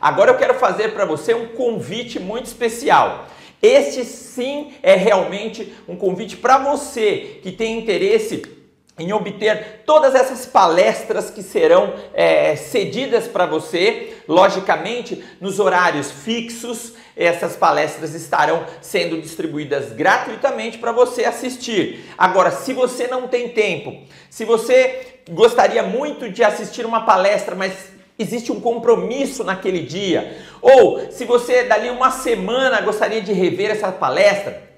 agora eu quero fazer para você um convite muito especial. Este sim é realmente um convite para você que tem interesse em obter todas essas palestras que serão é, cedidas para você, logicamente, nos horários fixos. Essas palestras estarão sendo distribuídas gratuitamente para você assistir. Agora, se você não tem tempo, se você gostaria muito de assistir uma palestra, mas existe um compromisso naquele dia, ou se você dali uma semana gostaria de rever essa palestra,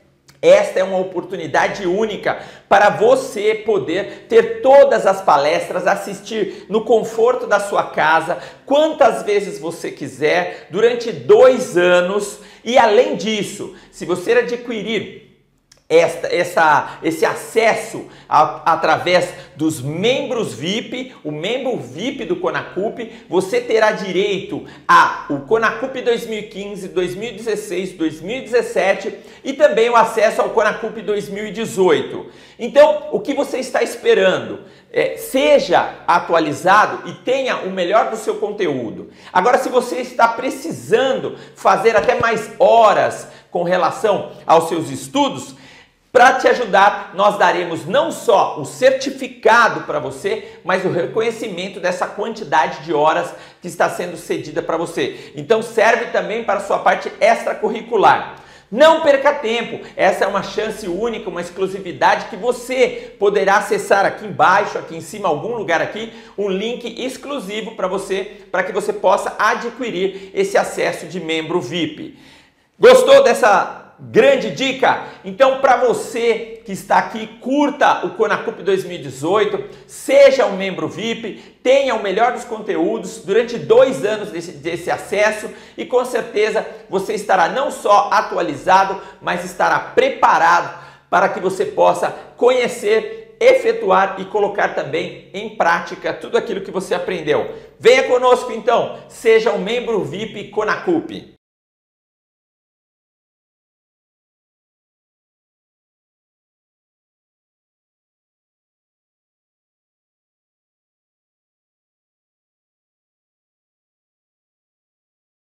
esta é uma oportunidade única para você poder ter todas as palestras, assistir no conforto da sua casa, quantas vezes você quiser, durante dois anos. E além disso, se você adquirir esta, essa, esse acesso a, através dos membros VIP, o membro VIP do Conacup, você terá direito a o Conacup 2015, 2016, 2017 e também o acesso ao Conacup 2018. Então, o que você está esperando? É, seja atualizado e tenha o melhor do seu conteúdo. Agora, se você está precisando fazer até mais horas com relação aos seus estudos, para te ajudar, nós daremos não só o certificado para você, mas o reconhecimento dessa quantidade de horas que está sendo cedida para você. Então serve também para sua parte extracurricular. Não perca tempo, essa é uma chance única, uma exclusividade que você poderá acessar aqui embaixo, aqui em cima, algum lugar aqui, um link exclusivo para você, para que você possa adquirir esse acesso de membro VIP. Gostou dessa grande dica. Então, para você que está aqui, curta o Conacup 2018, seja um membro VIP, tenha o melhor dos conteúdos durante dois anos desse, desse acesso e com certeza você estará não só atualizado, mas estará preparado para que você possa conhecer, efetuar e colocar também em prática tudo aquilo que você aprendeu. Venha conosco então, seja um membro VIP Conacup.